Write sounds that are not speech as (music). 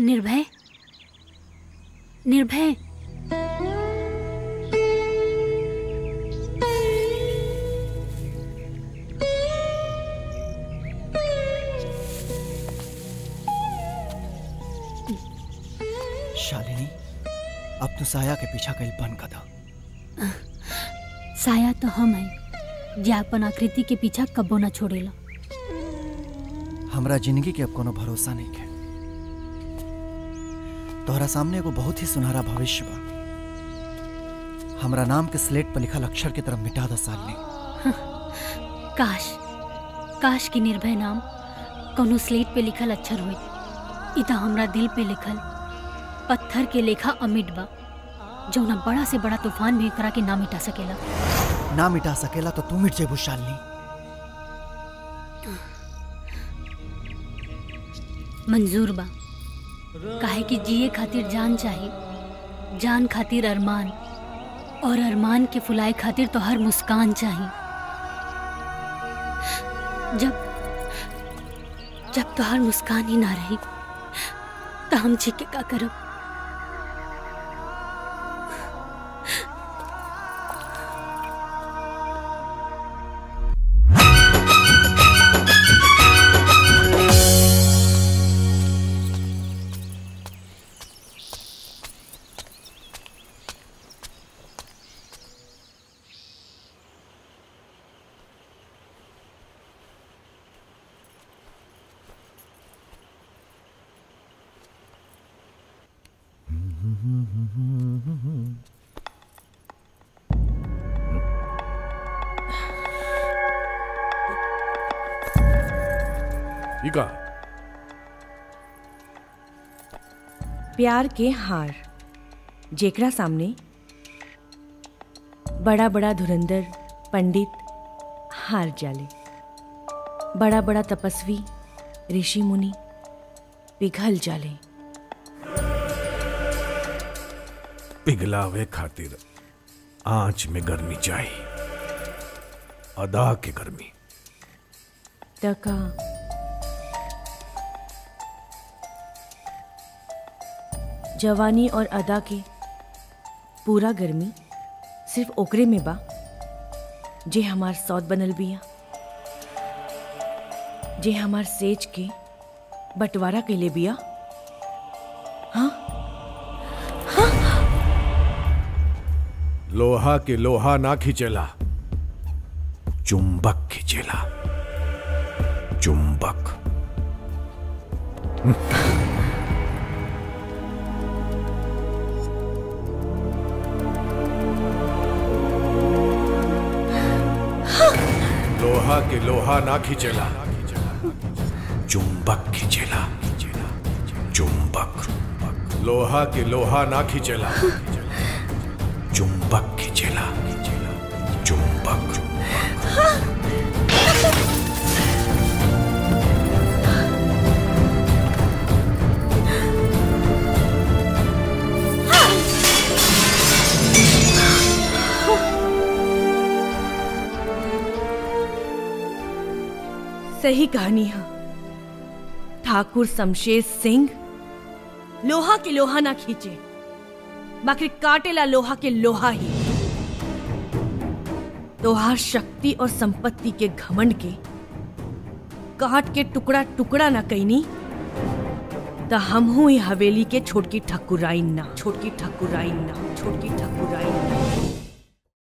निर्भय? निर्भय? शालिनी अब तू साया के पीछा कईल बंद कर दा साया तो हम है जे अपन आकृति के पीछा कब्बो न छोड़ेला। हमरा ज़िंदगी के अब कोनो भरोसा नहीं है तोहरा सामने एगो बहुत ही सुनहरा भविष्य बा। हमरा नाम के स्लेट पर लिखल अक्षर की तरफ़ मिटा दा सालनी (laughs) काश काश की निर्भय नाम कोनो स्लेट पे लिखल अक्षर होई। इ त हमरा दिल पे लिखल पत्थर के लेखा अमिट बा जौना बड़ा से बड़ा तूफ़ान भी एकरा के ना मिटा सकेला। ना मिटा सकेला तो तू मिट जेबू शालिनी मंजूर बा। काहे कि जिए खातिर जान चाहिए जान खातिर अरमान, और अरमान के फुलाए खातिर तो हर मुस्कान चाहिए जब जब तो हर मुस्कान ही ना रही तो हम जी के का करब? प्यार के हार। जेकरा सामने बड़ा बड़ा धुरंधर पंडित हार जाले। बड़ा बड़ा तपस्वी ऋषि मुनि पिघल जाले। पिघलावे खातिर आँच में गर्मी चाहिए। अदा के गर्मी। टका। जवानी और अदा के पूरा गर्मी सिर्फ़ ओकरे में बा, जे हमार सौत बनल बिया। जे हमार सेज के बंटवारा कैले बिया। लोहा के लोहा ना खिंचेला। चुंबक खिंचेला। चुंबक। लोहा के लोहा ना खिंचेला। चुंबक खिंचेला। चुंबक। लोहा के लोहा ना खिंचेला। चुंबक खिंचेला। चुंबक। सही कहानी है। ठाकुर शमशेर सिंह लोहा के लोहा ना खींचे। बाकी काटेला लोहा के लोहा ही। तोहार शक्ति और संपत्ति के घमंड के काट के टुकड़ा टुकड़ा ना कैनी तो हम ही हवेली के छोटकी ठकुराइन ना, छोटकी ठकुराइन ना, छोटकी ठकुराइन ना।